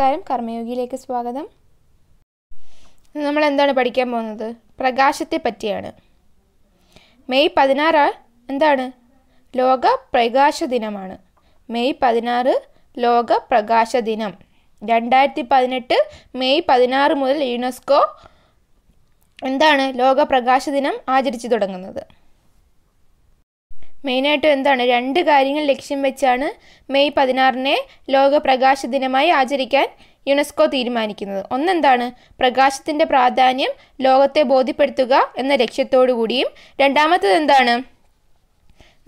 നമസ്കാരം. കർമ്മയോഗിയിലേക്ക് സ്വാഗതം. നമ്മൾ എന്താണ് പഠിക്കാൻ പോകുന്നത്? പ്രകാശത്തെ പറ്റിയാണ്. മെയ് പതിനാറ് എന്താണ്? ലോക പ്രകാശ ദിനമാണ്. മെയ് പതിനാറ് ലോക പ്രകാശ ദിനം. രണ്ടായിരത്തി പതിനെട്ട് മെയ് പതിനാറ് മുതൽ യുനെസ്കോ എന്താണ് ലോക പ്രകാശ ദിനം ആചരിച്ചു തുടങ്ങുന്നത്? മെയിനായിട്ടും എന്താണ് രണ്ട് കാര്യങ്ങൾ ലക്ഷ്യം വെച്ചാണ് മെയ് പതിനാറിനെ ലോക പ്രകാശ ദിനമായി ആചരിക്കാൻ യുനെസ്കോ തീരുമാനിക്കുന്നത്. ഒന്നെന്താണ്? പ്രകാശത്തിന്റെ പ്രാധാന്യം ലോകത്തെ ബോധ്യപ്പെടുത്തുക എന്ന ലക്ഷ്യത്തോടു കൂടിയും. രണ്ടാമത്തത് എന്താണ്?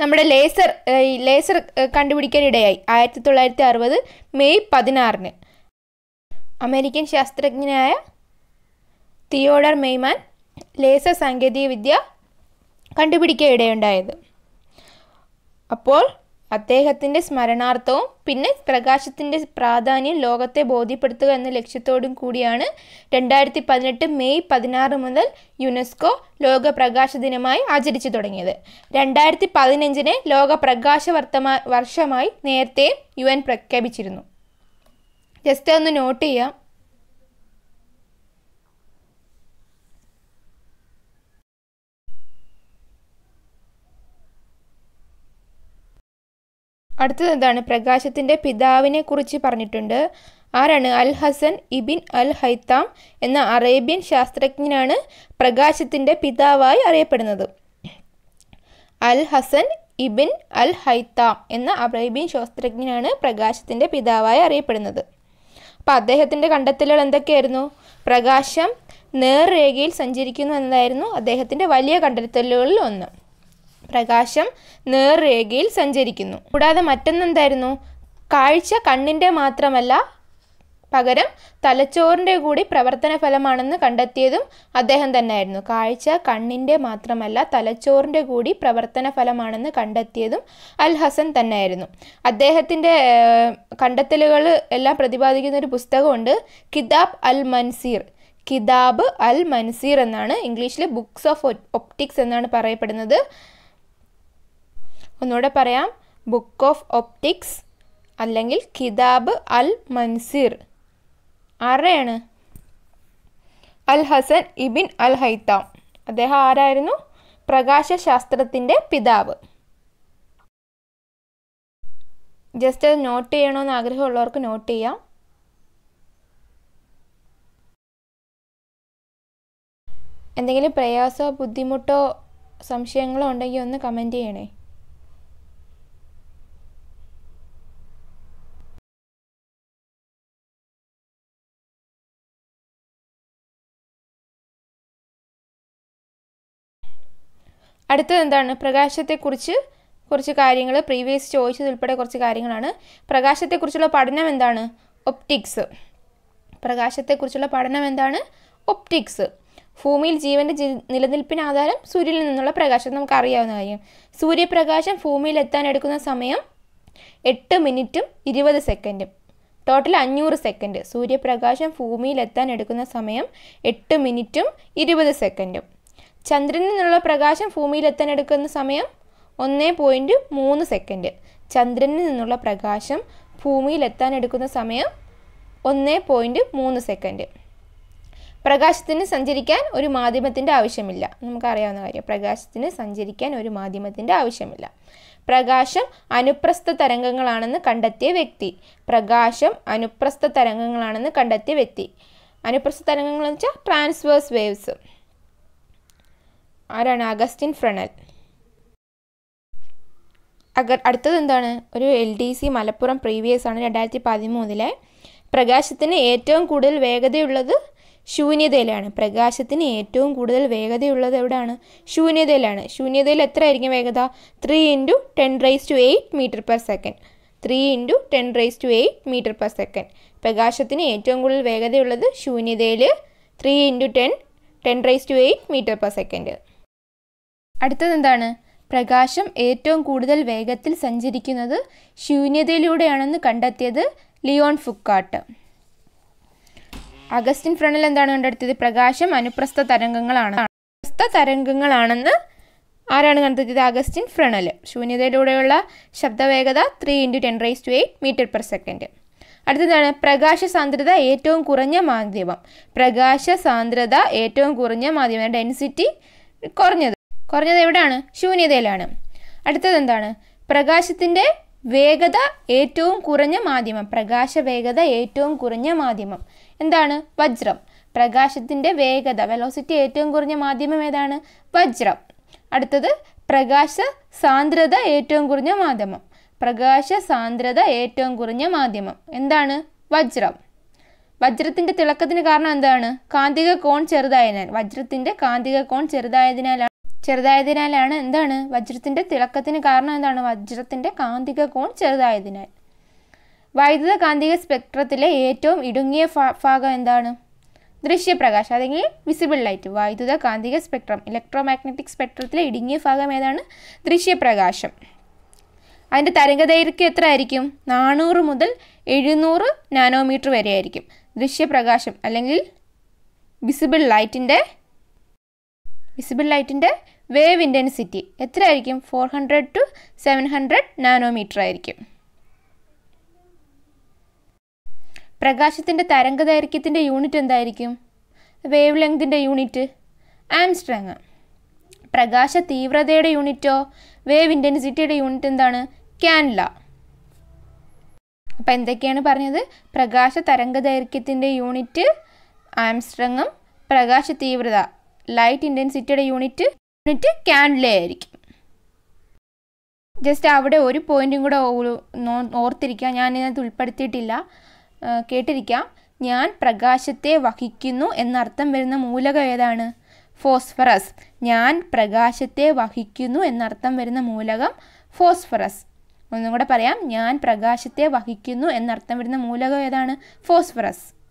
നമ്മുടെ ലേസർ ലേസർ കണ്ടുപിടിക്കാൻ ഇടയായി ആയിരത്തി തൊള്ളായിരത്തി അറുപത് മെയ് പതിനാറിന്. അമേരിക്കൻ ശാസ്ത്രജ്ഞനായ തിയോഡർ മെയ്മാൻ ലേസർ സാങ്കേതികവിദ്യ കണ്ടുപിടിക്കാനിടയുണ്ടായത്. അപ്പോൾ അദ്ദേഹത്തിന്റെ സ്മരണാർത്ഥവും പിന്നെ പ്രകാശത്തിന്റെ പ്രാധാന്യം ലോകത്തെ ബോധ്യപ്പെടുത്തുക എന്ന ലക്ഷ്യത്തോടും കൂടിയാണ് രണ്ടായിരത്തി പതിനെട്ട് മെയ് പതിനാറ് മുതൽ യുനെസ്കോ ലോക പ്രകാശ ദിനമായി ആചരിച്ചു തുടങ്ങിയത്. രണ്ടായിരത്തി പതിനഞ്ചിന് ലോക പ്രകാശ വർത്തമാ വർഷമായി നേരത്തെ യു പ്രഖ്യാപിച്ചിരുന്നു. ജസ്റ്റ് ഒന്ന് നോട്ട് ചെയ്യാം. അടുത്തത് എന്താണ് പ്രകാശത്തിന്റെ പിതാവിനെ കുറിച്ച് പറഞ്ഞിട്ടുണ്ട്. ആരാണ്? അൽ ഹസൻ ഇബിൻ അൽ ഹൈത്താം എന്ന അറേബ്യൻ ശാസ്ത്രജ്ഞനാണ് പ്രകാശത്തിന്റെ പിതാവായി അറിയപ്പെടുന്നത്. അൽ ഹസൻ ഇബിൻ അൽ ഹൈത്താം എന്ന അറേബ്യൻ ശാസ്ത്രജ്ഞനാണ് പ്രകാശത്തിന്റെ പിതാവായി അറിയപ്പെടുന്നത്. അപ്പോൾ അദ്ദേഹത്തിന്റെ കണ്ടെത്തലുകൾ എന്തൊക്കെയായിരുന്നു? പ്രകാശം നേർരേഖയിൽ സഞ്ചരിക്കുന്നു എന്നതായിരുന്നു അദ്ദേഹത്തിന്റെ വലിയ കണ്ടെത്തലുകളിൽ ഒന്ന്. പ്രകാശം നേർരേഖയിൽ സഞ്ചരിക്കുന്നു. കൂടാതെ മറ്റൊന്നെന്തായിരുന്നു? കാഴ്ച കണ്ണിന്റെ മാത്രമല്ല പകരം തലച്ചോറിന്റെ കൂടി പ്രവർത്തന ഫലമാണെന്ന് കണ്ടെത്തിയതും അദ്ദേഹം തന്നെയായിരുന്നു. കാഴ്ച കണ്ണിന്റെ മാത്രമല്ല തലച്ചോറിന്റെ കൂടി പ്രവർത്തന ഫലമാണെന്ന് കണ്ടെത്തിയതും അൽ ഹസൻ തന്നെയായിരുന്നു. അദ്ദേഹത്തിന്റെ കണ്ടെത്തലുകൾ എല്ലാം പ്രതിപാദിക്കുന്ന ഒരു പുസ്തകമുണ്ട് കിതാബ് അൽ മൻസീർ. കിതാബ് അൽ മൻസീർ എന്നാണ് ഇംഗ്ലീഷിൽ ബുക്സ് ഓഫ് ഒപ്റ്റിക്സ് എന്നാണ് പറയപ്പെടുന്നത്. ഒന്നുകൂടെ പറയാം. ബുക്ക് ഓഫ് ഒപ്റ്റിക്സ് അല്ലെങ്കിൽ കിതാബ് അൽ മൻസിർ. ആരുടെയാണ്? അൽ ഹസൻ ഇബിൻ അൽ ഹൈത്താം. അദ്ദേഹം ആരായിരുന്നു? പ്രകാശശാസ്ത്രത്തിന്റെ പിതാവ്. ജസ്റ്റ് അത് നോട്ട് ചെയ്യണമെന്ന് ആഗ്രഹമുള്ളവർക്ക് നോട്ട് ചെയ്യാം. എന്തെങ്കിലും പ്രയാസോ ബുദ്ധിമുട്ടോ സംശയങ്ങളോ ഉണ്ടെങ്കിൽ ഒന്ന് കമന്റ് ചെയ്യണേ. അടുത്തത് എന്താണ്? പ്രകാശത്തെക്കുറിച്ച് കുറച്ച് കാര്യങ്ങൾ പ്രീവിയസ് ചോദിച്ചത് ഉൾപ്പെടെ കുറച്ച് കാര്യങ്ങളാണ്. പ്രകാശത്തെക്കുറിച്ചുള്ള പഠനം എന്താണ്? ഒപ്റ്റിക്സ് പ്രകാശത്തെക്കുറിച്ചുള്ള പഠനം എന്താണ്? ഒപ്റ്റിക്സ് ഭൂമിയിൽ ജീവന്റെ ജി നിലനിൽപ്പിന് ആധാരം സൂര്യനിൽ നിന്നുള്ള പ്രകാശം. നമുക്ക് അറിയാവുന്ന കാര്യം. സൂര്യപ്രകാശം ഭൂമിയിൽ എത്താൻ എടുക്കുന്ന സമയം എട്ട് മിനിറ്റും ഇരുപത് സെക്കൻഡും. ടോട്ടൽ അഞ്ഞൂറ് സെക്കൻഡ്. സൂര്യപ്രകാശം ഭൂമിയിൽ എത്താൻ എടുക്കുന്ന സമയം എട്ട് മിനിറ്റും ഇരുപത് സെക്കൻഡും. ചന്ദ്രനിൽ നിന്നുള്ള പ്രകാശം എടുക്കുന്ന സമയം ഒന്ന് പോയിന്റ് മൂന്ന് സെക്കൻഡ്. ചന്ദ്രനിൽ നിന്നുള്ള പ്രകാശം എടുക്കുന്ന സമയം ഒന്ന് പോയിന്റ് മൂന്ന് സെക്കൻഡ്. പ്രകാശത്തിന് സഞ്ചരിക്കാൻ ഒരു മാധ്യമത്തിന്റെ ആവശ്യമില്ല. നമുക്കറിയാവുന്ന കാര്യം പ്രകാശത്തിന് സഞ്ചരിക്കാൻ ഒരു മാധ്യമത്തിന്റെ ആവശ്യമില്ല. പ്രകാശം അനുപ്രസ്ഥ തരംഗങ്ങളാണെന്ന് കണ്ടെത്തിയ വ്യക്തി. പ്രകാശം അനുപ്രസ്ഥ തരംഗങ്ങളാണെന്ന് കണ്ടെത്തിയ വ്യക്തി. അനുപ്രസ്ഥ തരംഗങ്ങൾ എന്ന് വെച്ചാൽ ട്രാൻസ്വേഴ്സ് വേവ്സ് ആരാണ്? Augustin Fresnel. അഗ അടുത്തത് എന്താണ്? ഒരു L D C Malappuram previous ആണ് രണ്ടായിരത്തി പതിമൂന്നിലെ പ്രകാശത്തിന് ഏറ്റവും കൂടുതൽ വേഗതയുള്ളത് ശൂന്യതയിലാണ്. പ്രകാശത്തിന് ഏറ്റവും കൂടുതൽ വേഗതയുള്ളത് എവിടെയാണ്? ശൂന്യതയിലാണ്. ശൂന്യതയിൽ എത്ര ആയിരിക്കും വേഗത? Three into ten raise to eight metre per second three into ten raise to eight metre per second പ്രകാശത്തിന് ഏറ്റവും കൂടുതൽ വേഗതയുള്ളത് ശൂന്യതയിൽ three into ten ten raise to eight metre per second അടുത്തത് എന്താണ് പ്രകാശം ഏറ്റവും കൂടുതൽ വേഗത്തിൽ സഞ്ചരിക്കുന്നത് ശൂന്യതയിലൂടെയാണെന്ന് കണ്ടെത്തിയത് ലിയോൺ ഫുക്കാട്ട്. അഗസ്റ്റിൻ ഫ്രണൽ എന്താണ് കണ്ടെടുത്തത് പ്രകാശം അനുപ്രസ്ഥ തരംഗങ്ങളാണ്. അനുപ്രസ്ഥ തരംഗങ്ങളാണെന്ന് ആരാണ് കണ്ടെത്തിയത്? അഗസ്റ്റിൻ ഫ്രണൽ ശൂന്യതയിലൂടെയുള്ള ശബ്ദവേഗത three into ten raise to eight metre per second അടുത്തതാണ് പ്രകാശ സാന്ദ്രത ഏറ്റവും കുറഞ്ഞ മാധ്യമം. പ്രകാശ സാന്ദ്രത ഏറ്റവും കുറഞ്ഞ മാധ്യമം. ഡെൻസിറ്റി കുറഞ്ഞത് കുറഞ്ഞത് എവിടെയാണ്? ശൂന്യതയിലാണ്. അടുത്തത് എന്താണ്? പ്രകാശത്തിന്റെ വേഗത ഏറ്റവും കുറഞ്ഞ മാധ്യമം. പ്രകാശ വേഗത ഏറ്റവും കുറഞ്ഞ മാധ്യമം. എന്താണ്? വജ്രം. പ്രകാശത്തിന്റെ വേഗത വെലോസിറ്റി ഏറ്റവും കുറഞ്ഞ മാധ്യമം ഏതാണ്? വജ്രം. അടുത്തത് പ്രകാശ സാന്ദ്രത ഏറ്റവും കുറഞ്ഞ മാധ്യമം. പ്രകാശ സാന്ദ്രത ഏറ്റവും കുറഞ്ഞ മാധ്യമം. എന്താണ്? വജ്രം. വജ്രത്തിന്റെ തിളക്കത്തിന് കാരണം എന്താണ്? കാന്തിക കോൺ ചെറുതായതിനാൽ. വജ്രത്തിന്റെ കാന്തിക കോൺ ചെറുതായതിനാലാണ് ചെറുതായതിനാലാണ് എന്താണ്? വജ്രത്തിന്റെ തിളക്കത്തിന് കാരണം എന്താണ്? വജ്രത്തിന്റെ കാന്തിക കോൺ ചെറുതായതിനാൽ. വൈദ്യുത കാന്തിക സ്പെക്ട്രത്തിലെ ഏറ്റവും ഇടുങ്ങിയ ഭാഗം എന്താണ്? ദൃശ്യപ്രകാശം അല്ലെങ്കിൽ വിസിബിൾ ലൈറ്റ് വൈദ്യുത കാന്തിക സ്പെക്ട്രം ഇലക്ട്രോ ഇലക്ട്രോമാഗ്നറ്റിക് സ്പെക്ട്രത്തിലെ ഇടുങ്ങിയ ഭാഗം ഏതാണ്? ദൃശ്യപ്രകാശം. അതിന്റെ തരംഗദൈർഘ്യം എത്ര ആയിരിക്കും? നാനൂറ് മുതൽ എഴുന്നൂറ് നാനോമീറ്റർ വരെ ആയിരിക്കും. ദൃശ്യപ്രകാശം അല്ലെങ്കിൽ വിസിബിൾ ലൈറ്റിന്റെ വിസിബിൾ ലൈറ്റിന്റെ വേവ് ഇന്റൻസിറ്റി എത്ര ആയിരിക്കും four hundred to seven hundred nanometre ആയിരിക്കും. പ്രകാശത്തിന്റെ തരംഗദൈർഘ്യത്തിന്റെ യൂണിറ്റ് എന്തായിരിക്കും? വേവ് ലെങ്തിന്റെ യൂണിറ്റ് ആംസ്ട്രങ്. പ്രകാശ തീവ്രതയുടെ യൂണിറ്റോ വേവ് ഇന്റൻസിറ്റിയുടെ യൂണിറ്റ് എന്താണ്? ക്യാൻല അപ്പം എന്തൊക്കെയാണ് പറഞ്ഞത്? പ്രകാശ തരംഗദൈർഘ്യത്തിന്റെ യൂണിറ്റ് ആംസ്ട്രങ്ങും പ്രകാശ തീവ്രത ലൈറ്റ് ഇന്റൻസിറ്റിയുടെ യൂണിറ്റ് യൂണിറ്റ് ക്യാൻഡിലെ ആയിരിക്കും. ജസ്റ്റ് അവിടെ ഒരു പോയിന്റും കൂടെ ഓർത്തിരിക്കുക. ഞാൻ ഇതിനകത്ത് ഉൾപ്പെടുത്തിയിട്ടില്ല കേട്ടിരിക്കാം. ഞാൻ പ്രകാശത്തെ വഹിക്കുന്നു എന്നർത്ഥം വരുന്ന മൂലകം ഏതാണ്? ഫോസ്ഫറസ് ഞാൻ പ്രകാശത്തെ വഹിക്കുന്നു എന്നർത്ഥം വരുന്ന മൂലകം ഫോസ്ഫറസ് ഒന്നും കൂടെ പറയാം. ഞാൻ പ്രകാശത്തെ വഹിക്കുന്നു എന്നർത്ഥം വരുന്ന മൂലകം ഏതാണ്? ഫോസ്ഫറസ്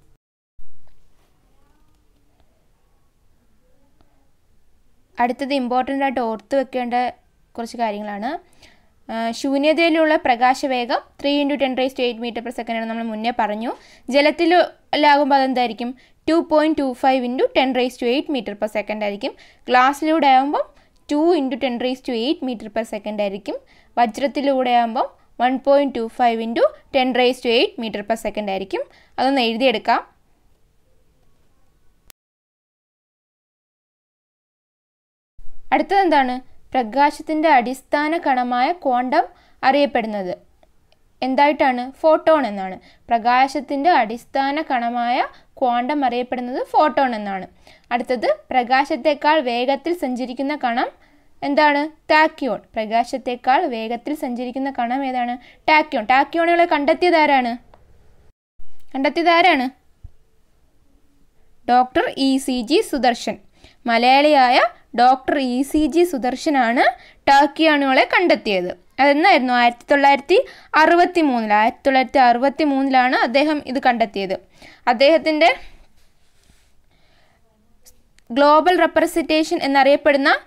അടുത്തത് ഇമ്പോർട്ടന്റ് ആയിട്ട് ഓർത്ത് വെക്കേണ്ട കുറച്ച് കാര്യങ്ങളാണ്. ശൂന്യതയിലുള്ള പ്രകാശവേഗം three into ten raise to eight metre per second ആണ് നമ്മൾ മുന്നേ പറഞ്ഞു. ജലത്തിലാകുമ്പോൾ അതെന്തായിരിക്കും? Two point two five into ten raise to eight metre per second ആയിരിക്കും. ഗ്ലാസ്സിലൂടെ ആകുമ്പം two into ten raise to eight metre per second ആയിരിക്കും. വജ്രത്തിലൂടെ ആകുമ്പം one point two five into ten raise to eight metre per second ആയിരിക്കും. അതൊന്ന് എഴുതിയെടുക്കാം. അടുത്തത് എന്താണ് പ്രകാശത്തിന്റെ അടിസ്ഥാന കണമായ ക്വാണ്ടം അറിയപ്പെടുന്നത്. എന്തായിട്ടാണ്? ഫോട്ടോൺ എന്നാണ്. പ്രകാശത്തിന്റെ അടിസ്ഥാന കണമായ ക്വാണ്ടം അറിയപ്പെടുന്നത് ഫോട്ടോൺ എന്നാണ്. അടുത്തത് പ്രകാശത്തേക്കാൾ വേഗത്തിൽ സഞ്ചരിക്കുന്ന കണം എന്താണ്? ടാക്യോൺ. പ്രകാശത്തേക്കാൾ വേഗത്തിൽ സഞ്ചരിക്കുന്ന കണം ഏതാണ്? ടാക്യോൺ. ടാക്യോണുകളെ കണ്ടെത്തിയതാരാണ് കണ്ടെത്തിയതാരാണ് doctor E C G Sudarshan. മലയാളിയായ ഡോക്ടർ ഇ സി ജി സുദർശനാണ് ടാക്കിയാണുകളെ കണ്ടെത്തിയത്. അതെന്നായിരുന്നു? ആയിരത്തി തൊള്ളായിരത്തി അറുപത്തി മൂന്നിൽ ആയിരത്തി തൊള്ളായിരത്തി അറുപത്തി മൂന്നിലാണ് അദ്ദേഹം ഇത് കണ്ടെത്തിയത്. അദ്ദേഹത്തിന്റെ ഗ്ലോബൽ റെപ്രസെന്റേഷൻ എന്നറിയപ്പെടുന്ന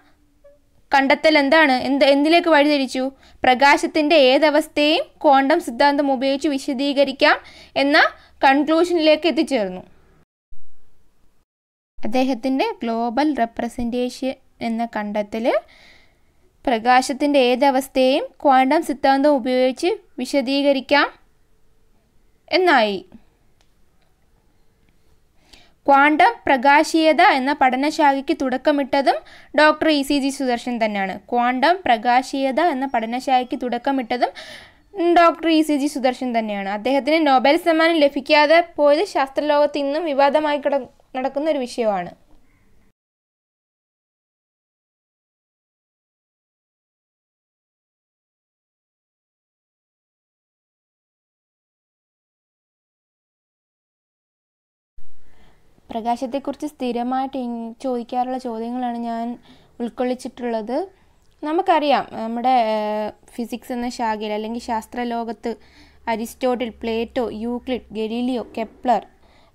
കണ്ടെത്തൽ എന്താണ്? എന്ത് എന്തിലേക്ക് വഴിതിരിച്ചു പ്രകാശത്തിന്റെ ഏതവസ്ഥയും ക്വാണ്ടം സിദ്ധാന്തം ഉപയോഗിച്ച് വിശദീകരിക്കാം എന്ന കൺക്ലൂഷനിലേക്ക് എത്തിച്ചേർന്നു. അദ്ദേഹത്തിന്റെ ഗ്ലോബൽ റെപ്രസെന്റേഷൻ എന്ന കണ്ടെത്തൽ പ്രകാശത്തിന്റെ ഏതവസ്ഥയെയും ക്വാണ്ടം സിദ്ധാന്തം ഉപയോഗിച്ച് വിശദീകരിക്കാം. എന്നായി. ക്വാണ്ടം പ്രകാശീയത എന്ന പഠനശാഖയ്ക്ക് തുടക്കമിട്ടതും doctor E C G Sudarshan തന്നെയാണ്. ക്വാണ്ടം പ്രകാശീയത എന്ന പഠനശാഖയ്ക്ക് തുടക്കമിട്ടതും doctor E C G Sudarshan തന്നെയാണ്. അദ്ദേഹത്തിന് നോബൽ സമ്മാനം ലഭിക്കാതെ പോയത് ശാസ്ത്രലോകത്ത് ഇന്നും വിവാദമായി കിട നടക്കുന്ന ഒരു വിഷയമാണ്. പ്രകാശത്തെക്കുറിച്ച് സ്ഥിരമായിട്ട് ചോദിക്കാറുള്ള ചോദ്യങ്ങളാണ് ഞാൻ ഉൾക്കൊള്ളിച്ചിട്ടുള്ളത്. നമുക്കറിയാം നമ്മുടെ ഫിസിക്സ് എന്ന ശാഖയിൽ അല്ലെങ്കിൽ ശാസ്ത്രലോകത്ത് Aristotle Plato Euclid Galileo Kepler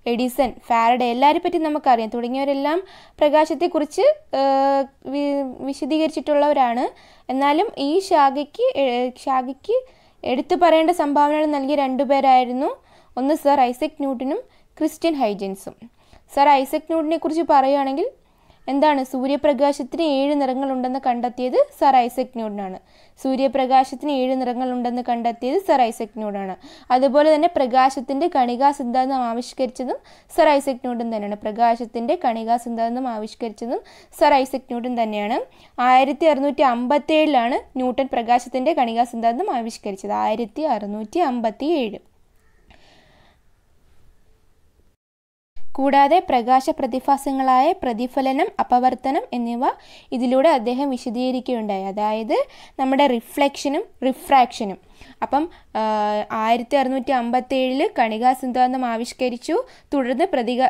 Edison Faraday എല്ലാവരെ പറ്റി നമുക്കറിയാം. തുടങ്ങിയവരെല്ലാം പ്രകാശത്തെക്കുറിച്ച് വിശദീകരിച്ചിട്ടുള്ളവരാണ്. എന്നാലും ഈ ശാഖയ്ക്ക് ശാഖയ്ക്ക് എടുത്തു പറയേണ്ട സംഭാവനകൾ നൽകിയ രണ്ടുപേരായിരുന്നു ഒന്ന് സർ ഐസക് ന്യൂട്ടനും ക്രിസ്ത്യൻ ഹൈജൻസും. സർ ഐസക് ന്യൂട്ടനെ കുറിച്ച് പറയുകയാണെങ്കിൽ എന്താണ് സൂര്യപ്രകാശത്തിന് ഏഴ് നിറങ്ങളുണ്ടെന്ന് കണ്ടെത്തിയത് സർ ഐസക് ന്യൂട്ടനാണ് സൂര്യപ്രകാശത്തിന് ഏഴ് നിറങ്ങളുണ്ടെന്ന് കണ്ടെത്തിയത് സർ ഐസക് ന്യൂട്ടനാണ് അതുപോലെ തന്നെ പ്രകാശത്തിന്റെ കണികാ സിദ്ധാന്തം ആവിഷ്കരിച്ചതും സർ ഐസക് ന്യൂട്ടൻ തന്നെയാണ്. പ്രകാശത്തിന്റെ കണികാ സിദ്ധാന്തം ആവിഷ്കരിച്ചതും സർ ഐസക് ന്യൂട്ടൻ തന്നെയാണ്. ആയിരത്തി അറുന്നൂറ്റി അമ്പത്തി ഏഴിലാണ് ന്യൂട്ടൺ പ്രകാശത്തിന്റെ കണികാ സിദ്ധാന്തം ആവിഷ്കരിച്ചത്. ആയിരത്തി അറുന്നൂറ്റി അമ്പത്തി ഏഴ് കൂടാതെ പ്രകാശ പ്രതിഭാസങ്ങളായ പ്രതിഫലനം അപവർത്തനം എന്നിവ ഇതിലൂടെ അദ്ദേഹം വിശദീകരിക്കുകയുണ്ടായി. അതായത് നമ്മുടെ റിഫ്ലക്ഷനും റിഫ്രാക്ഷനും. അപ്പം ആയിരത്തി അറുന്നൂറ്റി അമ്പത്തി ഏഴിൽ കണികാ സിദ്ധാന്തം ആവിഷ്കരിച്ചു. തുടർന്ന് പ്രതിക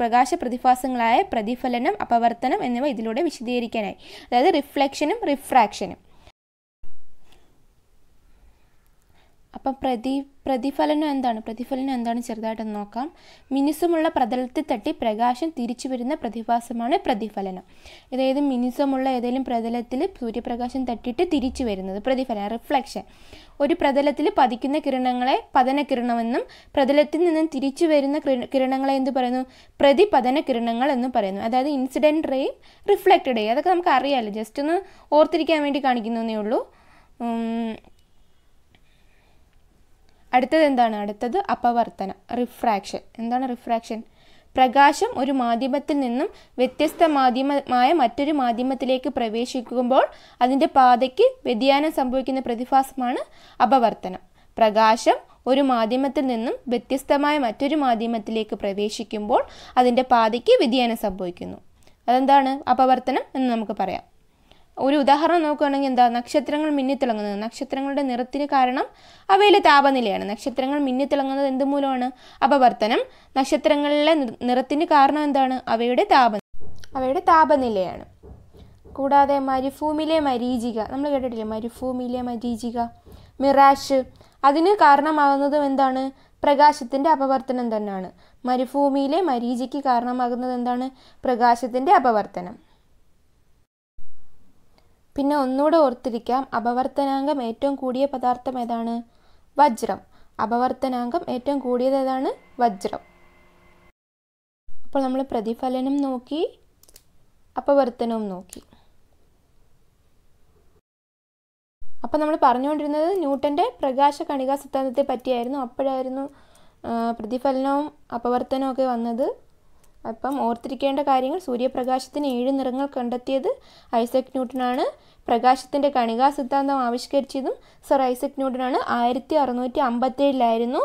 പ്രകാശ പ്രതിഭാസങ്ങളായ പ്രതിഫലനം അപവർത്തനം എന്നിവ ഇതിലൂടെ വിശദീകരിക്കാനായി. അതായത് റിഫ്ലക്ഷനും റിഫ്രാക്ഷനും. അപ്പം പ്രതി പ്രതിഫലനം എന്താണ്? പ്രതിഫലനം എന്താണ് ചെറുതായിട്ടൊന്ന് നോക്കാം. മിനുസമുള്ള പ്രതലത്തിൽ തട്ടി പ്രകാശം തിരിച്ചു വരുന്ന പ്രതിഭാസമാണ് പ്രതിഫലനം. അതായത് മിനുസമുള്ള ഏതെങ്കിലും പ്രതലത്തിൽ സൂര്യപ്രകാശം തട്ടിയിട്ട് തിരിച്ചു വരുന്നത് പ്രതിഫലനം റിഫ്ലക്ഷൻ. ഒരു പ്രതലത്തിൽ പതിക്കുന്ന കിരണങ്ങളെ പതനകിരണമെന്നും പ്രതലത്തിൽ നിന്നും തിരിച്ചു വരുന്ന കിരണങ്ങളെ എന്ത് പറയുന്നു? പ്രതിപതന കിരണങ്ങൾ എന്ന് പറയുന്നു. അതായത് ഇൻസിഡന്റ് റേയും റിഫ്ലക്റ്റഡ് അതൊക്കെ നമുക്ക് അറിയാമല്ലോ ജസ്റ്റ് ഒന്ന് ഓർത്തിരിക്കാൻ വേണ്ടി കാണിക്കുന്നതേ ഉള്ളൂ. അടുത്തത് എന്താണ്? അടുത്തത് അപവർത്തനം റിഫ്രാക്ഷൻ എന്താണ് റിഫ്രാക്ഷൻ പ്രകാശം ഒരു മാധ്യമത്തിൽ നിന്നും വ്യത്യസ്ത മാധ്യമമായ മറ്റൊരു മാധ്യമത്തിലേക്ക് പ്രവേശിക്കുമ്പോൾ അതിന്റെ പാതയ്ക്ക് വ്യതിയാനം സംഭവിക്കുന്ന പ്രതിഭാസമാണ് അപവർത്തനം. പ്രകാശം ഒരു മാധ്യമത്തിൽ നിന്നും വ്യത്യസ്തമായ മറ്റൊരു മാധ്യമത്തിലേക്ക് പ്രവേശിക്കുമ്പോൾ അതിന്റെ പാതയ്ക്ക് വ്യതിയാനം സംഭവിക്കുന്നു. അതെന്താണ്? അപവർത്തനം എന്ന് നമുക്ക് പറയാം. ഒരു ഉദാഹരണം നോക്കുകയാണെങ്കിൽ എന്താ? നക്ഷത്രങ്ങൾ മിന്നിത്തിളങ്ങുന്നത്. നക്ഷത്രങ്ങളുടെ നിറത്തിന് കാരണം അവയിലെ താപനിലയാണ്. നക്ഷത്രങ്ങൾ മിന്നിത്തിളങ്ങുന്നത് എന്ത് മൂലമാണ്? അപവർത്തനം. നക്ഷത്രങ്ങളിലെ നിറത്തിന് കാരണം എന്താണ്? അവയുടെ താപ അവയുടെ താപനിലയാണ്. കൂടാതെ മരുഭൂമിയിലെ മരീചിക. നമ്മൾ കേട്ടിട്ടില്ലേ? മരുഭൂമിയിലെ മരീചിക മിറാഷ്. അതിന് കാരണമാകുന്നതും എന്താണ്? പ്രകാശത്തിന്റെ അപവർത്തനം തന്നെയാണ്. മരുഭൂമിയിലെ മരീചിക്ക് കാരണമാകുന്നത് എന്താണ്? പ്രകാശത്തിന്റെ അപവർത്തനം. പിന്നെ ഒന്നുകൂടെ ഓർത്തിരിക്കാം. അപവർത്തനാംഗം ഏറ്റവും കൂടിയ പദാർത്ഥം ഏതാണ്? വജ്രം. അപവർത്തനാംഗം ഏറ്റവും കൂടിയത് ഏതാണ്? വജ്രം. അപ്പോൾ നമ്മൾ പ്രതിഫലനം നോക്കി അപവർത്തനവും നോക്കി. അപ്പോൾ നമ്മൾ പറഞ്ഞുകൊണ്ടിരുന്നത് ന്യൂട്ടന്റെ പ്രകാശ കണികാ സിദ്ധാന്തത്തെ പറ്റിയായിരുന്നു. അപ്പോഴായിരുന്നു പ്രതിഫലനവും അപവർത്തനവും ഒക്കെ വന്നത്. അപ്പം ഓർത്തിരിക്കേണ്ട കാര്യങ്ങൾ സൂര്യപ്രകാശത്തിന് ഏഴ് നിറങ്ങൾ കണ്ടെത്തിയത് ഐസക് ന്യൂട്ടനാണ്. പ്രകാശത്തിന്റെ കണികാ സിദ്ധാന്തം ആവിഷ്കരിച്ചതും സർ ഐസക് ന്യൂട്ടനാണ്. ആയിരത്തി അറുന്നൂറ്റി അമ്പത്തേഴിലായിരുന്നു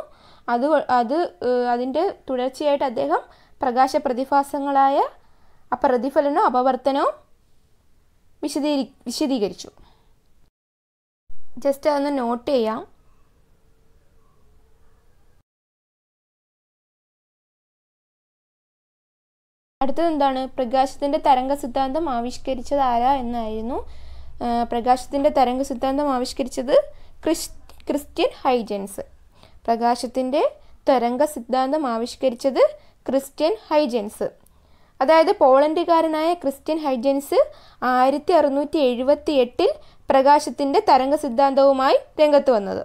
അത് അത് അതിന്റെ തുടർച്ചയായിട്ട് അദ്ദേഹം പ്രകാശ പ്രതിഭാസങ്ങളായ അപ്രതിഫലനവും അപവർത്തനവും വിശദീകരി വിശദീകരിച്ചു. ജസ്റ്റ് അതൊന്ന് നോട്ട് ചെയ്യാം. അടുത്തത് എന്താണ്? പ്രകാശത്തിന്റെ തരംഗ സിദ്ധാന്തം ആവിഷ്കരിച്ചത് ആരാ എന്നായിരുന്നു. പ്രകാശത്തിന്റെ തരംഗ സിദ്ധാന്തം ആവിഷ്കരിച്ചത് ക്രിസ് ക്രിസ്ത്യൻ ഹൈജൻസ്. പ്രകാശത്തിന്റെ തരംഗ സിദ്ധാന്തം ആവിഷ്കരിച്ചത് ക്രിസ്ത്യൻ ഹൈജൻസ്. അതായത് പോളണ്ടുകാരനായ ക്രിസ്ത്യൻ ഹൈജൻസ് ആയിരത്തി അറുന്നൂറ്റി എഴുപത്തി എട്ടിൽ പ്രകാശത്തിന്റെ തരംഗ സിദ്ധാന്തവുമായി രംഗത്ത് വന്നത്.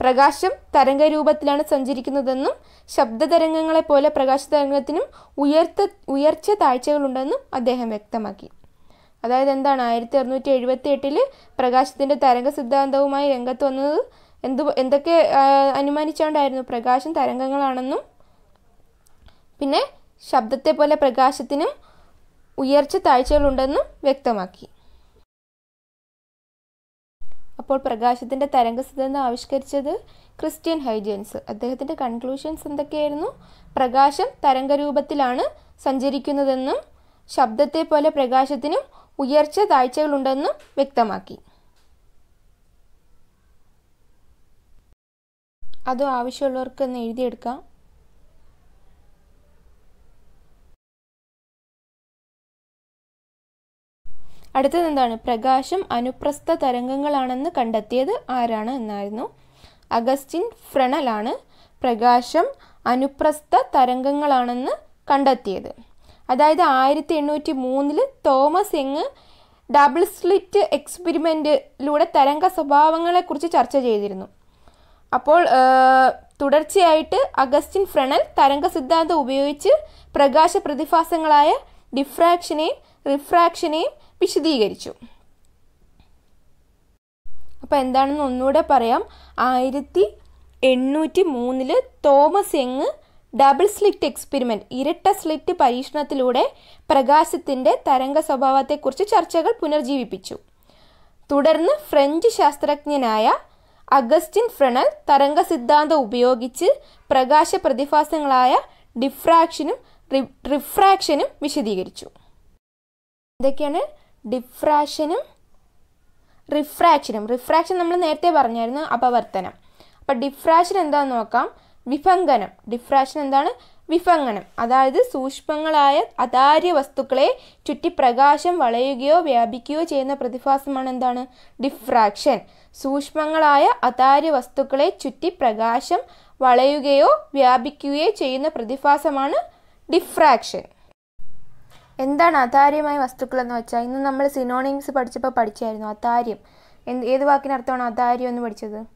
പ്രകാശം തരംഗരൂപത്തിലാണ് സഞ്ചരിക്കുന്നതെന്നും ശബ്ദതരംഗങ്ങളെ പോലെ പ്രകാശ തരംഗത്തിനും ഉയർത്ത ഉയർച്ച താഴ്ചകളുണ്ടെന്നും അദ്ദേഹം വ്യക്തമാക്കി. അതായത് എന്താണ്? ആയിരത്തി അറുന്നൂറ്റി എഴുപത്തി എട്ടിൽ പ്രകാശത്തിന്റെ തരംഗ സിദ്ധാന്തവുമായി രംഗത്ത് വന്നത് എന്ത് എന്തൊക്കെ അനുമാനിച്ചുകൊണ്ടായിരുന്നു പ്രകാശം തരംഗങ്ങളാണെന്നും പിന്നെ ശബ്ദത്തെ പോലെ പ്രകാശത്തിനും ഉയർച്ച താഴ്ചകളുണ്ടെന്നും വ്യക്തമാക്കി. അപ്പോൾ പ്രകാശത്തിന്റെ തരംഗ സിദ്ധാന്തം ആവിഷ്കരിച്ചത് ക്രിസ്ത്യൻ ഹൈജൻസ്. അദ്ദേഹത്തിന്റെ കൺക്ലൂഷൻസ് എന്തൊക്കെയായിരുന്നു? പ്രകാശം തരംഗരൂപത്തിലാണ് സഞ്ചരിക്കുന്നതെന്നും ശബ്ദത്തെ പോലെ പ്രകാശത്തിനും ഉയർച്ച താഴ്ചകളുണ്ടെന്നും വ്യക്തമാക്കി. അതോ ആവശ്യമുള്ളവർക്ക് ഒന്ന് എഴുതിയെടുക്കാം. അടുത്തത് എന്താണ്? പ്രകാശം അനുപ്രസ്ഥ തരംഗങ്ങളാണെന്ന് കണ്ടെത്തിയത് ആരാണ് എന്നായിരുന്നു. അഗസ്റ്റിൻ ഫ്രണലാണ് പ്രകാശം അനുപ്രസ്ഥ തരംഗങ്ങളാണെന്ന് കണ്ടെത്തിയത്. അതായത് ആയിരത്തി എണ്ണൂറ്റി മൂന്നിൽ തോമസ് എങ് ഡബിൾ സ്ലിറ്റ് എക്സ്പെരിമെന്റിലൂടെ തരംഗ സ്വഭാവങ്ങളെക്കുറിച്ച് ചർച്ച ചെയ്തിരുന്നു. അപ്പോൾ തുടർച്ചയായിട്ട് അഗസ്റ്റിൻ ഫ്രണൽ തരംഗ സിദ്ധാന്തം ഉപയോഗിച്ച് പ്രകാശ പ്രതിഭാസങ്ങളായ ഡിഫ്രാക്ഷനെയും റിഫ്രാക്ഷനെയും വിശദീകരിച്ചു. അപ്പോൾ എന്താണെന്ന് ഒന്നുകൂടെ പറയാം. ആയിരത്തി എണ്ണൂറ്റി മൂന്നിൽ Thomas Young double slit experiment ഇരട്ട സ്ലിറ്റ് പരീക്ഷണത്തിലൂടെ പ്രകാശത്തിന്റെ തരംഗ സ്വഭാവത്തെക്കുറിച്ച് ചർച്ചകൾ പുനർജീവിപ്പിച്ചു. തുടർന്ന് ഫ്രഞ്ച് ശാസ്ത്രജ്ഞനായ അഗസ്റ്റിൻ ഫ്രണൽ തരംഗ സിദ്ധാന്തം ഉപയോഗിച്ച് പ്രകാശ പ്രതിഭാസങ്ങളായ ഡിഫ്രാക്ഷനും റിഫ്രാക്ഷനും വിശദീകരിച്ചു. ഇതൊക്കെയാണ് ഡിഫ്രാക്ഷനും റിഫ്രാക്ഷനും റിഫ്രാക്ഷൻ നമ്മൾ നേരത്തെ പറഞ്ഞായിരുന്നു അപവർത്തനം. അപ്പോൾ ഡിഫ്രാക്ഷൻ എന്താണെന്ന് നോക്കാം? വിഭംഗനം. ഡിഫ്രാക്ഷൻ എന്താണ്? വിഭംഗനം. അതായത് സൂക്ഷ്മങ്ങളായ അതാര്യ വസ്തുക്കളെ ചുറ്റി പ്രകാശം വളയുകയോ വ്യാപിക്കുകയോ ചെയ്യുന്ന പ്രതിഭാസമാണ് എന്താണ്? ഡിഫ്രാക്ഷൻ സൂക്ഷ്മങ്ങളായ അതാര്യ വസ്തുക്കളെ ചുറ്റി പ്രകാശം വളയുകയോ വ്യാപിക്കുകയോ ചെയ്യുന്ന പ്രതിഭാസമാണ് ഡിഫ്രാക്ഷൻ എന്താണ് അതാര്യമായ വസ്തുക്കൾ എന്ന് വെച്ചാൽ ഇന്ന് നമ്മൾ സിനോണിംസ് പഠിച്ചപ്പോൾ പഠിച്ചായിരുന്നു അതാര്യം. എന്ത് ഏത് വാക്കിനർത്ഥമാണ് അതാര്യം എന്ന് പഠിച്ചത്?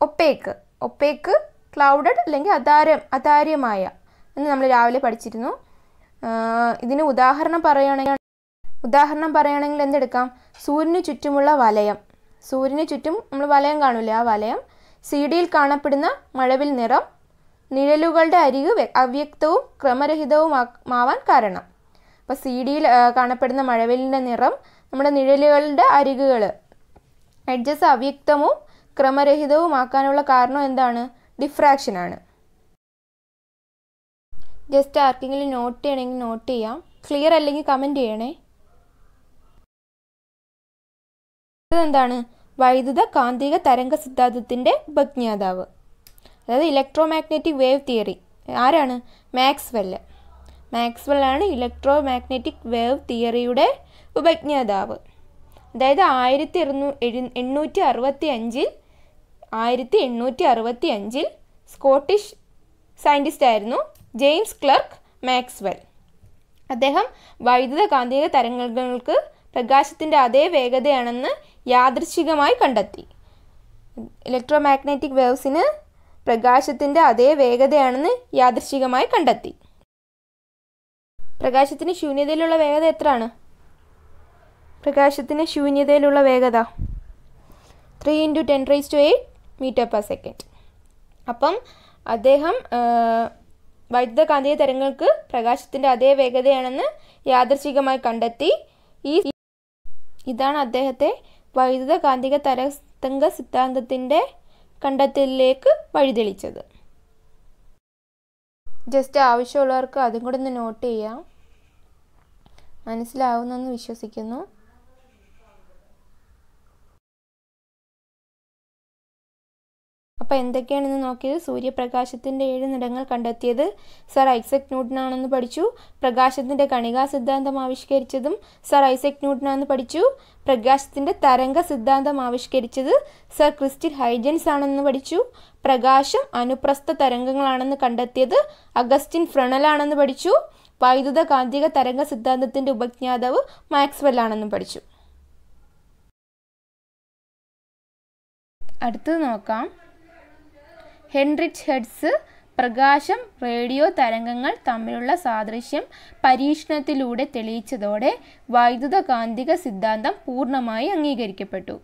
ഒപ്പേക്ക്. ഒപ്പേക്ക് ക്ലൗഡഡ് അല്ലെങ്കിൽ അതാരം അതാര്യമായ. എന്ന് നമ്മൾ രാവിലെ പഠിച്ചിരുന്നു. ഇതിന് ഉദാഹരണം പറയുകയാണെങ്കിൽ ഉദാഹരണം പറയുകയാണെങ്കിൽ എന്തെടുക്കാം? സൂര്യന് ചുറ്റുമുള്ള വലയം. സൂര്യന് ചുറ്റും നമ്മൾ വലയം കാണില്ലേ ആ വലയം? സീഡിയിൽ കാണപ്പെടുന്ന മഴവിൽ നിറം നിഴലുകളുടെ അരിക് അവ്യക്തവും ക്രമരഹിതവുമാവാൻ കാരണം. അപ്പോൾ സി ഡിയിൽ കാണപ്പെടുന്ന മഴവിലിന്റെ നിറം നമ്മുടെ നിഴലുകളുടെ അരികുകൾ എഡ്ജസ് അവ്യക്തവും ക്രമരഹിതവുമാക്കാനുള്ള കാരണം എന്താണ്? ഡിഫ്രാക്ഷനാണ് ജസ്റ്റ് ആർക്കെങ്കിലും നോട്ട് ചെയ്യണമെങ്കിൽ നോട്ട് ചെയ്യാം. ക്ലിയർ അല്ലെങ്കിൽ കമന്റ് ചെയ്യണേ. ഇതെന്താണ്? വൈദ്യുത കാന്തിക തരംഗ സിദ്ധാന്തത്തിന്റെ ഉപജ്ഞാതാവ് അതായത് ഇലക്ട്രോ മാഗ്നറ്റിക് വേവ് തിയറി ആരാണ്? മാക്സ്വെല്ല്. മാക്സ്വെല്ലാണ് ഇലക്ട്രോ മാഗ്നറ്റിക് വേവ് തിയറിയുടെ ഉപജ്ഞാതാവ്. അതായത് ആയിരത്തി ഇരുന്നൂ എണ്ണൂറ്റി അറുപത്തി അഞ്ചിൽ ആയിരത്തി എണ്ണൂറ്റി അറുപത്തി അഞ്ചിൽ സ്കോട്ടിഷ് സയന്റിസ്റ്റ് ആയിരുന്നു ജെയിംസ് ക്ലർക്ക് മാക്സ്വെൽ. അദ്ദേഹം വൈദ്യുത കാന്തിക തരംഗങ്ങൾക്ക് പ്രകാശത്തിന്റെ അതേ വേഗതയാണെന്ന് യാദൃശികമായി കണ്ടെത്തി. ഇലക്ട്രോ മാഗ്നറ്റിക് വേവ്സിന് പ്രകാശത്തിന്റെ അതേ വേഗതയാണെന്ന് യാദൃശികമായി കണ്ടെത്തി. പ്രകാശത്തിന് ശൂന്യതയിലുള്ള വേഗത എത്രയാണ്? പ്രകാശത്തിന് ശൂന്യതയിലുള്ള വേഗത three into ten raise to eight metre per second അപ്പം അദ്ദേഹം വൈദ്യുത കാന്തിക തരങ്ങൾക്ക് പ്രകാശത്തിന്റെ അതേ വേഗതയാണെന്ന് യാദർശികമായി കണ്ടെത്തി. ഈ ഇതാണ് അദ്ദേഹത്തെ വൈദ്യുത കാന്തിക തരംഗ സിദ്ധാന്തത്തിന്റെ കണ്ടെത്തലിലേക്ക് വഴിതെളിച്ചത്. ജസ്റ്റ് ആവശ്യമുള്ളവർക്ക് അതും കൂടെ ഒന്ന് നോട്ട് ചെയ്യാം. മനസ്സിലാവുന്നെന്ന് വിശ്വസിക്കുന്നു. അപ്പോൾ എന്തൊക്കെയാണെന്ന് നോക്കിയത്? സൂര്യപ്രകാശത്തിന്റെ ഏഴ് നിറങ്ങൾ കണ്ടെത്തിയത് സർ ഐസക് ന്യൂട്ടൺ ആണെന്ന് പഠിച്ചു. പ്രകാശത്തിന്റെ കണികാ സിദ്ധാന്തം ആവിഷ്കരിച്ചതും സർ ഐസക് ന്യൂട്ടൺ ആണെന്ന് പഠിച്ചു. പ്രകാശത്തിന്റെ തരംഗ സിദ്ധാന്തം ആവിഷ്കരിച്ചത് സർ ക്രിസ്റ്റിൻ ഹൈജൻസ് ആണെന്ന് പഠിച്ചു. പ്രകാശം അനുപ്രസ്ഥ തരംഗങ്ങളാണെന്ന് കണ്ടെത്തിയത് അഗസ്റ്റിൻ ഫ്രണലാണെന്ന് പഠിച്ചു. വൈദ്യുത കാന്തിക തരംഗ സിദ്ധാന്തത്തിന്റെ ഉപജ്ഞാതാവ് മാക്സ്വെൽ ആണെന്നും പഠിച്ചു. അടുത്തത് നോക്കാം. ഹെൻറിച്ച് ഹെഡ്സ് പ്രകാശം റേഡിയോ തരംഗങ്ങൾ തമ്മിലുള്ള സാദൃശ്യം പരീക്ഷണത്തിലൂടെ തെളിയിച്ചതോടെ വൈദ്യുത കാന്തിക സിദ്ധാന്തം പൂർണമായി അംഗീകരിക്കപ്പെട്ടു.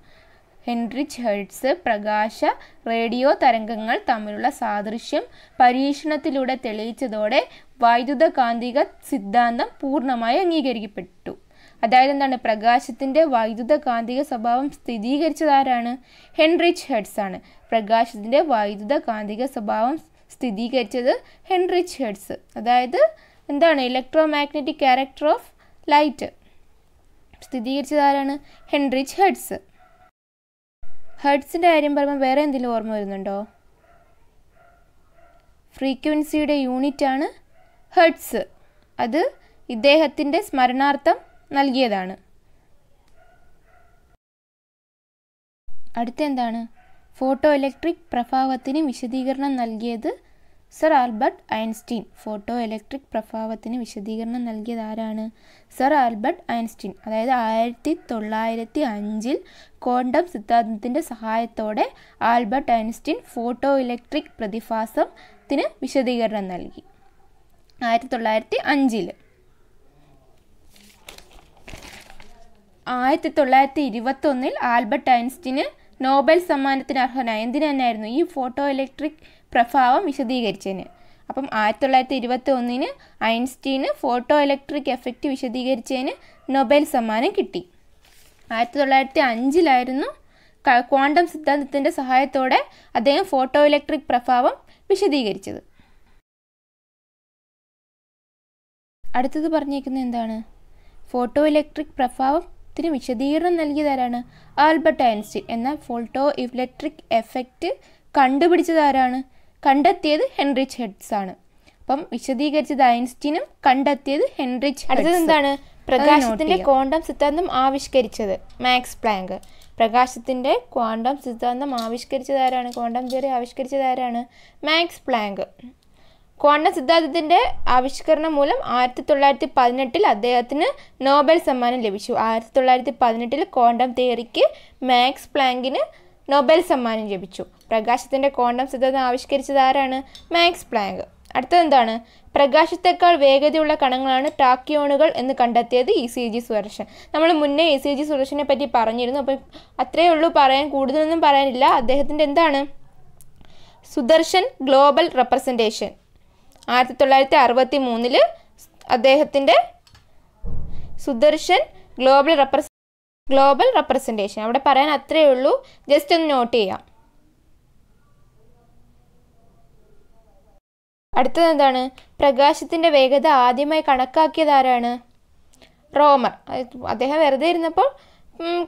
ഹെൻറിച്ച് ഹെർട്സ് പ്രകാശ റേഡിയോ തരംഗങ്ങൾ തമ്മിലുള്ള സാദൃശ്യം പരീക്ഷണത്തിലൂടെ തെളിയിച്ചതോടെ വൈദ്യുത കാന്തിക സിദ്ധാന്തം പൂർണമായി അംഗീകരിക്കപ്പെട്ടു. അതായത് എന്താണ്? പ്രകാശത്തിന്റെ വൈദ്യുത കാന്തിക സ്വഭാവം സ്ഥിരീകരിച്ചത് ആരാണ് ഹെൻറിച്ച് ഹെഡ്സ് ആണ്. പ്രകാശത്തിന്റെ വൈദ്യുത കാന്തിക സ്വഭാവം സ്ഥിരീകരിച്ചത് ഹെൻറിച്ച് ഹെഡ്സ് അതായത് എന്താണ്? Electro magnetic character of light. സ്ഥിരീകരിച്ചത് ആരാണ് ഹെൻറിച്ച് ഹെഡ്സ് ഹെഡ്സിന്റെ കാര്യം പറയുമ്പോൾ വേറെ എന്തെങ്കിലും ഓർമ്മ വരുന്നുണ്ടോ? ഫ്രീക്വൻസിയുടെ യൂണിറ്റാണ് ഹെഡ്സ് അത് ഇദ്ദേഹത്തിന്റെ സ്മരണാർത്ഥം നൽകിയതാണ്. അടുത്തെന്താണ്? ഫോട്ടോ ഇലക്ട്രിക് പ്രഭാവത്തിന് വിശദീകരണം നൽകിയത് sir Albert Einstein photo electric പ്രഭാവത്തിന് വിശദീകരണം നൽകിയത് ആരാണ്? Sir Albert Einstein. അതായത് ആയിരത്തി തൊള്ളായിരത്തി അഞ്ചിൽ ക്വാണ്ടം സിദ്ധാന്തത്തിന്റെ സഹായത്തോടെ ആൽബർട്ട് ഐൻസ്റ്റീൻ ഫോട്ടോ ഇലക്ട്രിക് പ്രതിഭാസത്തിന് വിശദീകരണം നൽകി. ആയിരത്തി തൊള്ളായിരത്തി അഞ്ചിൽ ആയിരത്തി തൊള്ളായിരത്തി ഇരുപത്തൊന്നിൽ ആൽബർട്ട് ഐൻസ്റ്റീന് നോബൽ സമ്മാനത്തിന് അർഹനായി എന്തിനു തന്നെയായിരുന്നു? ഈ ഫോട്ടോ ഇലക്ട്രിക് പ്രഭാവം വിശദീകരിച്ചതിന്. അപ്പം ആയിരത്തി തൊള്ളായിരത്തി ഇരുപത്തി ഒന്നിന് ഐൻസ്റ്റീന് ഫോട്ടോ ഇലക്ട്രിക് എഫക്റ്റ് വിശദീകരിച്ചതിന് നൊബേൽ സമ്മാനം കിട്ടി. ആയിരത്തി തൊള്ളായിരത്തി അഞ്ചിലായിരുന്നു ക്വാണ്ടം സിദ്ധാന്തത്തിന്റെ സഹായത്തോടെ അദ്ദേഹം ഫോട്ടോ ഇലക്ട്രിക് പ്രഭാവം വിശദീകരിച്ചത്. അടുത്തത് പറഞ്ഞേക്കുന്നത് എന്താണ്? ഫോട്ടോ ഇലക്ട്രിക് പ്രഭാവത്തിന് വിശദീകരണം നൽകിയതാരാണ്? Albert Einstein. എന്നാൽ ഫോട്ടോ ഇലക്ട്രിക് എഫക്റ്റ് കണ്ടുപിടിച്ചത് ആരാണ് കണ്ടെത്തിയത് ഹെൻറിച്ച് ഹെഡ്സ് ആണ്. അപ്പം വിശദീകരിച്ചത് ഐൻസ്റ്റീനും കണ്ടെത്തിയത് ഹെൻറിച്ച് ഹെഡ്സ്. എന്താണ്? പ്രകാശത്തിന്റെ ക്വാണ്ടം സിദ്ധാന്തം ആവിഷ്കരിച്ചത് മാക്സ് പ്ലാങ്ക്. പ്രകാശത്തിന്റെ ക്വാണ്ടം സിദ്ധാന്തം ആവിഷ്കരിച്ചത് ആരാണ്? ക്വാണ്ടം തിയറി ആവിഷ്കരിച്ചത് ആരാണ്? Max Planck. ക്വാണ്ടം സിദ്ധാന്തത്തിന്റെ ആവിഷ്കരണം മൂലം ആയിരത്തി തൊള്ളായിരത്തി പതിനെട്ടിൽ അദ്ദേഹത്തിന് നോബൽ സമ്മാനം ലഭിച്ചു. ആയിരത്തി തൊള്ളായിരത്തി പതിനെട്ടിൽ ക്വാണ്ടം തിയറിക്ക് മാക്സ് പ്ലാങ്കിന് നൊബേൽ സമ്മാനം ലഭിച്ചു. പ്രകാശത്തിന്റെ ക്വാണ്ടം സിദ്ധാന്തം ആവിഷ്കരിച്ചത് ആരാണ്? Max Planck. അടുത്തതെന്താണ് പ്രകാശത്തേക്കാൾ വേഗതയുള്ള കണങ്ങളാണ് ടാക്യോണുകൾ എന്ന് കണ്ടെത്തിയത് ഇ സി ജി സുദർശൻ. നമ്മൾ മുന്നേ ഇ സി ജി സുദർശനെ പറ്റി പറഞ്ഞിരുന്നു. അപ്പം അത്രയേ ഉള്ളൂ പറയാൻ. കൂടുതലൊന്നും പറയാനില്ല. അദ്ദേഹത്തിന്റെ എന്താണ്? സുദർശൻ ഗ്ലോബൽ റെപ്രസെന്റേഷൻ ആയിരത്തി തൊള്ളായിരത്തി അറുപത്തി മൂന്നിൽ അദ്ദേഹത്തിന്റെ സുദർശൻ ഗ്ലോബൽ റെപ്രസ ഗ്ലോബൽ റെപ്രസെന്റേഷൻ അവിടെ പറയാൻ അത്രയേ ഉള്ളൂ. ജസ്റ്റ് ഒന്ന് നോട്ട് ചെയ്യാം. അടുത്തത് എന്താണ്? പ്രകാശത്തിന്റെ വേഗത ആദ്യമായി കണക്കാക്കിയത് ആരാണ്? റോമർ. അദ്ദേഹം വെറുതെ ഇരുന്നപ്പോൾ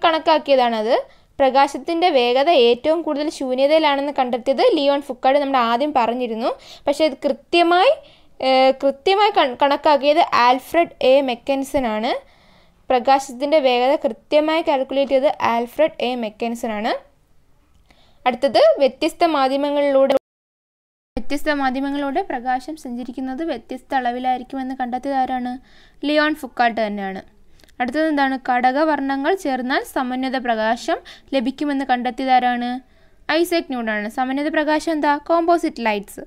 കണക്കാക്കിയതാണത്. പ്രകാശത്തിന്റെ വേഗത ഏറ്റവും കൂടുതൽ ശൂന്യതയിലാണെന്ന് കണ്ടെത്തിയത് ലിയോൺ ഫുക്കാട് നമ്മൾ ആദ്യം പറഞ്ഞിരുന്നു. പക്ഷേ ഇത് കൃത്യമായി കൃത്യമായി കണക്കാക്കിയത് ആൽഫ്രഡ് എ മെക്കൻസൺ ആണ്. പ്രകാശത്തിന്റെ വേഗത കൃത്യമായി കാൽക്കുലേറ്റ് ചെയ്തത് ആൽഫ്രഡ് എ മെക്കൻസൺ ആണ് അടുത്തത് വ്യത്യസ്ത മാധ്യമങ്ങളിലൂടെ വ്യത്യസ്ത മാധ്യമങ്ങളിലൂടെ പ്രകാശം സഞ്ചരിക്കുന്നത് വ്യത്യസ്ത അളവിലായിരിക്കുമെന്ന് കണ്ടെത്തിയത് ആരാണ്? ലിയോൺ ഫുക്കാട്ട് തന്നെയാണ്. അടുത്തത് എന്താണ്? ഘടകവർണങ്ങൾ ചേർന്നാൽ സമന്വത പ്രകാശം ലഭിക്കുമെന്ന് കണ്ടെത്തിയത് ആരാണ്? ഐസക് ന്യൂട്ടനാണ്. സമന്വത പ്രകാശം എന്താ? കോമ്പോസിറ്റ് ലൈറ്റ്സ്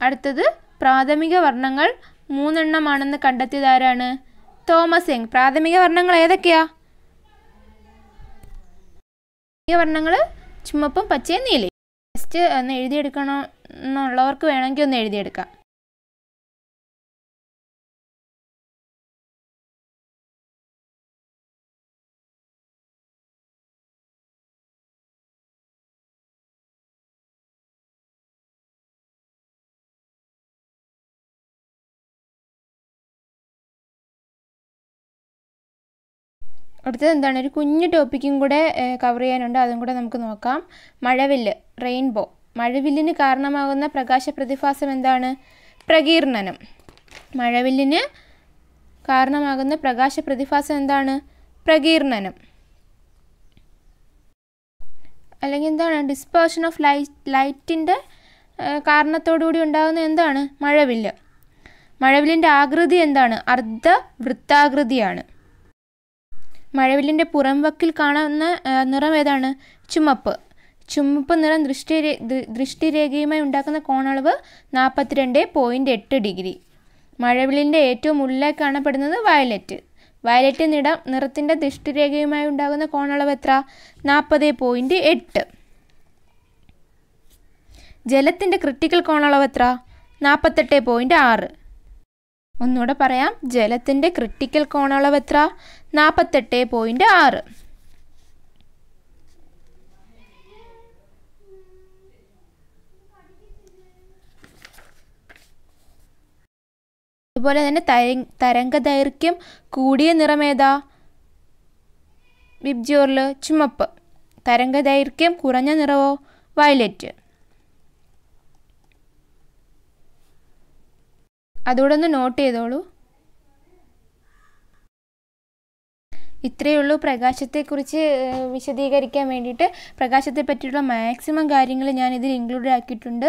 അടുത്തത് പ്രാഥമിക വർണങ്ങൾ മൂന്നെണ്ണമാണെന്ന് കണ്ടെത്തിയത് ആരാണ്? തോമസ് യങ് പ്രാഥമിക വർണങ്ങൾ ഏതൊക്കെയാ? വർണങ്ങൾ ചുമപ്പും പച്ചയും നീലയും. ജസ്റ്റ് ഒന്ന് എഴുതിയെടുക്കണം എന്നുള്ളവർക്ക് വേണമെങ്കിൽ ഒന്ന് എഴുതിയെടുക്കാം. അടുത്തത് എന്താണ്? ഒരു കുഞ്ഞു ടോപ്പിക്കും കൂടെ കവർ ചെയ്യാനുണ്ട്. അതും കൂടെ നമുക്ക് നോക്കാം. മഴവില്ല് റെയിൻബോ മഴവില്ലിന് കാരണമാകുന്ന പ്രകാശ പ്രതിഭാസം എന്താണ്? പ്രകീർണനം. മഴവില്ലിന് കാരണമാകുന്ന പ്രകാശ പ്രതിഭാസം എന്താണ്? പ്രകീർണനം. അല്ലെങ്കിൽ എന്താണ്? ഡിസ്പേർഷൻ ഓഫ് ലൈറ്റ് ലൈറ്റിന്റെ കാരണത്തോടുകൂടി ഉണ്ടാകുന്ന എന്താണ്? മഴവില്ല്. മഴവില്ലിന്റെ ആകൃതി എന്താണ്? അർദ്ധ വൃത്താകൃതിയാണ് മഴവില്ലിന്റെ പുറംവക്കിൽ കാണുന്ന നിറം ഏതാണ്? ചുമപ്പ്. ചുമപ്പ് നിറം ദൃഷ്ടി ദൃഷ്ടിരേഖയുമായി ഉണ്ടാക്കുന്ന കോണളവ് നാൽപ്പത്തിരണ്ട് പോയിന്റ് എട്ട് ഡിഗ്രി. മഴവില്ലിന്റെ ഏറ്റവും ഉള്ളിലായി കാണപ്പെടുന്നത് വയലറ്റ്. വയലറ്റ് നിറം നിറത്തിന്റെ ദൃഷ്ടിരേഖയുമായി ഉണ്ടാകുന്ന കോണളവ് എത്ര? നാൽപ്പത് പോയിന്റ് എട്ട്. ജലത്തിന്റെ ക്രിട്ടിക്കൽ കോണളവ് എത്ര? നാൽപ്പത്തെട്ട് പോയിന്റ് ആറ്. ഒന്നുകൂടെ പറയാം. ജലത്തിന്റെ ക്രിട്ടിക്കൽ കോണളവ് എത്ര? നാൽപ്പത്തെട്ട് പോയിന്റ് ആറ്. അതുപോലെ തന്നെ തരംഗ ദൈർഘ്യം കൂടിയ നിറമേതാ? വിബ്ജോറിൽ ചുമപ്പ്. തരംഗ ദൈർഘ്യം കുറഞ്ഞ നിറവോ? വയലറ്റ്. അതുകൂടെ ഒന്ന് നോട്ട് ചെയ്തോളൂ. ഇത്രയേ ഉള്ളൂ. പ്രകാശത്തെക്കുറിച്ച് വിശദീകരിക്കാൻ വേണ്ടിയിട്ട് പ്രകാശത്തെ പറ്റിയുള്ള മാക്സിമം കാര്യങ്ങൾ ഞാൻ ഇതിൽ ഇൻക്ലൂഡ് ആക്കിയിട്ടുണ്ട്.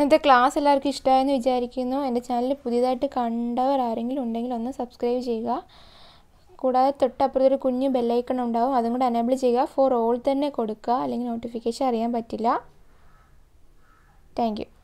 എന്റെ ക്ലാസ് എല്ലാവർക്കും ഇഷ്ടമായെന്ന് വിചാരിക്കുന്നു. എന്റെ ചാനൽ പുതിയതായിട്ട് കണ്ടവർ ആരെങ്കിലും ഉണ്ടെങ്കിൽ ഒന്ന് സബ്സ്ക്രൈബ് ചെയ്യുക. കൂടാതെ തൊട്ടപ്പുറത്തൊരു കുഞ്ഞ് ബെല്ലൈക്കൺ ഉണ്ടാവും. അതും കൂടെ അനേബിൾ ചെയ്യുക. ഫോർ ഓൾ തന്നെ കൊടുക്കുക. അല്ലെങ്കിൽ നോട്ടിഫിക്കേഷൻ അറിയാൻ പറ്റില്ല. താങ്ക്